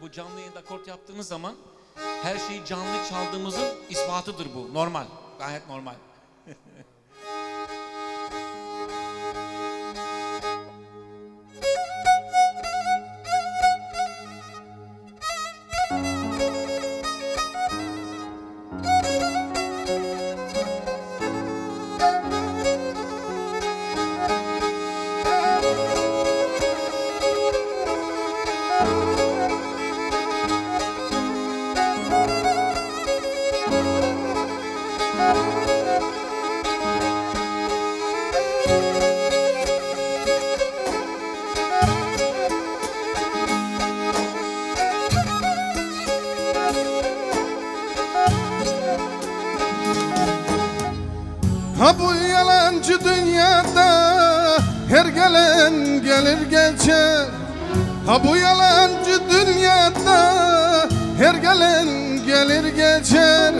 bu canlı yayında akort yaptığınız zaman her şeyi canlı çaldığımızın ispatıdır bu. Normal. Gayet normal. Ha bu yalancı dünyada her gelen gelir geçer. Ha bu yalancı dünyada her gelen gelir geçer.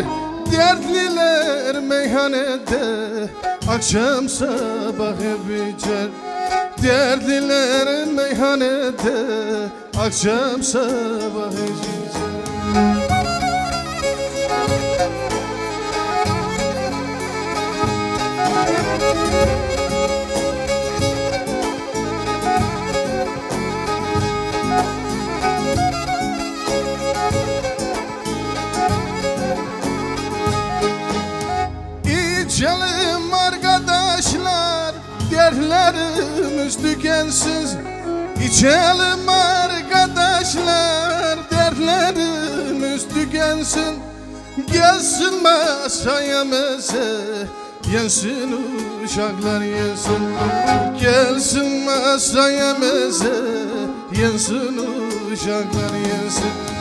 Dertliler meyhanede akşam sabah içer Dertliler meyhanede akşam sabah içer İçelim arkadaşlar Dertlerimiz tükensiz. İçelim arkadaşlar Dertlerimiz tükensin. Gelsin masayamıza Yensin uşaklar yensin Gelsin masayamıza Yensin uşaklar yensin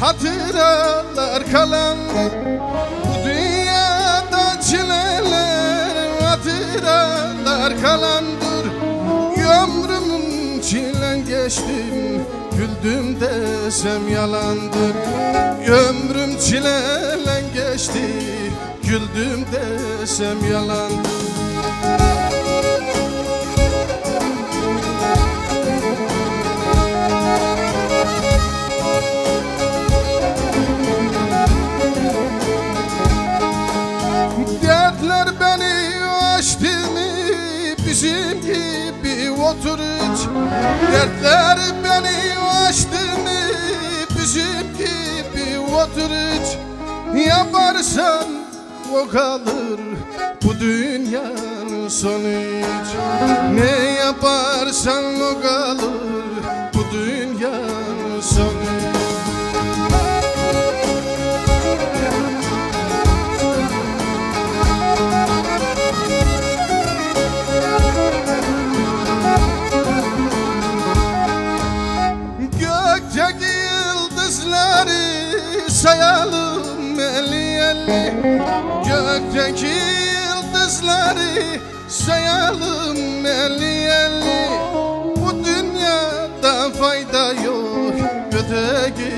Hatıralar kalan Bu dünyada çileler Hatıralar kalandır Ömrümün çilen geçtim Güldüm desem yalandır. Ömrüm çilelen geçti Güldüm desem yalandır otur hiç Dertler beni açtı mı? Bizim gibi otur hiç Yaparsan o kalır bu dünyanın sonu hiç Ne yaparsan o kalır yıldızları sayalım elli elli Gökteki yıldızları sayalım elli elli Bu dünyada fayda yok öteki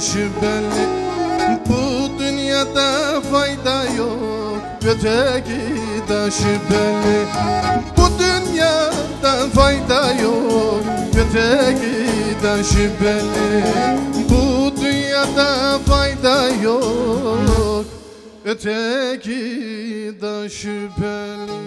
şüpheli. Bu dünyada fayda yok öteki şüpheli. Bu dünyada fayda yok öteki şüpheli. Bu fayda yok. Öteki şüpheli